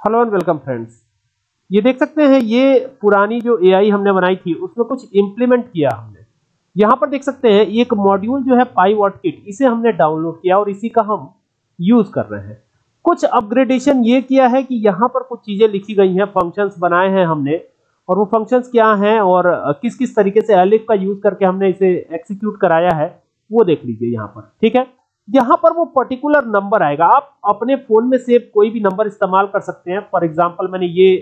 Hello and welcome friends. ये देख सकते हैं, ये पुरानी जो एआई हमने बनाई थी, उसमें कुछ इंप्लीमेंट किया हमने। यहाँ पर देख सकते हैं एक मॉड्यूल जो है पाई वॉट किट इसे हमने डाउनलोड किया और इसी का हम यूज़ कर रहे हैं। कुछ अपग्रेडेशन ये किया है कि यहाँ पर कुछ चीज़ें लिखी गई हैं फ़ंक्शंस बनाए हैं हमने, और वो फ़ंक्शंस क्या हैं और किस किस तरीके से एलिफ का यूज़ करके हमने इसे एक्सिक्यूट कराया है, वो देख लीजिए यहाँ पर, ठीक है? यहाँ पर वो पर्टिकुलर नंबर आएगा। आप अपने फ़ोन में से कोई भी नंबर इस्तेमाल कर सकते हैं। फॉर एग्ज़ाम्पल मैंने ये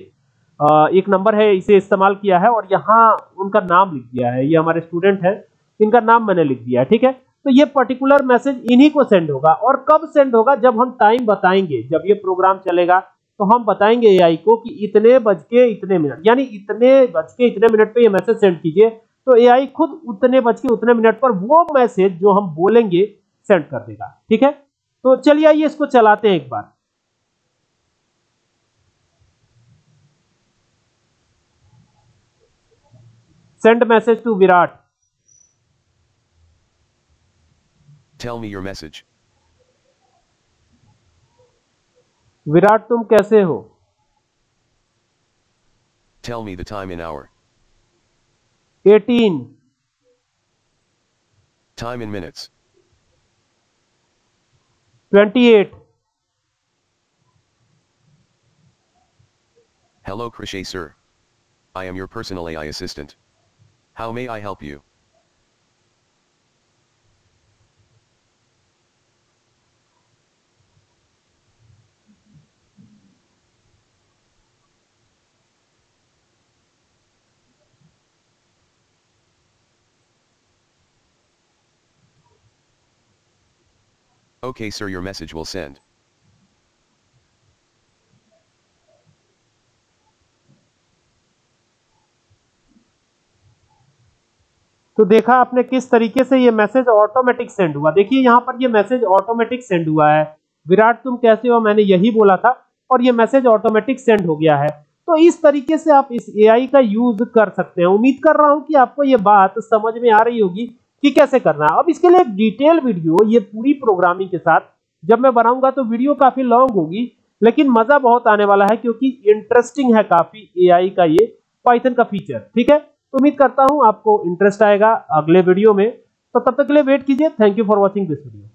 एक नंबर है, इसे इस्तेमाल किया है और यहाँ उनका नाम लिख दिया है। ये हमारे स्टूडेंट है, इनका नाम मैंने लिख दिया है, ठीक है? तो ये पर्टिकुलर मैसेज इन्हीं को सेंड होगा और कब सेंड होगा? जब हम टाइम बताएँगे। जब ये प्रोग्राम चलेगा तो हम बताएँगे एआई को कि इतने बज के इतने मिनट यानी इतने बज के इतने मिनट पे ये मैसेज सेंड कीजिए। तो एआई खुद उतने बज के उतने मिनट पर वो मैसेज जो हम बोलेंगे सेंड कर देगा। ठीक है? तो चलिए आइए इसको चलाते हैं एक बार। Send message to Virat. Tell me your message Virat तुम कैसे हो? Tell me the time in hour 18 time in minutes 28 Hello Krishay sir. I am your personal AI assistant. How may I help you? Okay, sir, your message will send. तो देखा आपने किस तरीके से ये मैसेज ऑटोमेटिक सेंड हुआ। देखिए, यहाँ पर ये मैसेज ऑटोमेटिक सेंड हुआ है। विराट, तुम कैसे हो? मैंने यही बोला था और ये मैसेज ऑटोमेटिक सेंड हो गया है। तो इस तरीके से आप इस एआई का यूज़ कर सकते हैं। उम्मीद कर रहा हूँ कि आपको ये बात समझ में आ रही होगी। कि कैसे करना है। अब इसके लिए एक डिटेल वीडियो ये पूरी प्रोग्रामिंग के साथ, जब मैं बनाऊँगा तो वीडियो काफ़ी लॉन्ग होगी, लेकिन मज़ा बहुत आने वाला है क्योंकि इंटरेस्टिंग है काफ़ी एआई का ये पाइथन का फीचर ठीक है? तो उम्मीद करता हूँ आपको इंटरेस्ट आएगा अगले वीडियो में। तो तब तक के लिए वेट कीजिए। Thank you for watching this video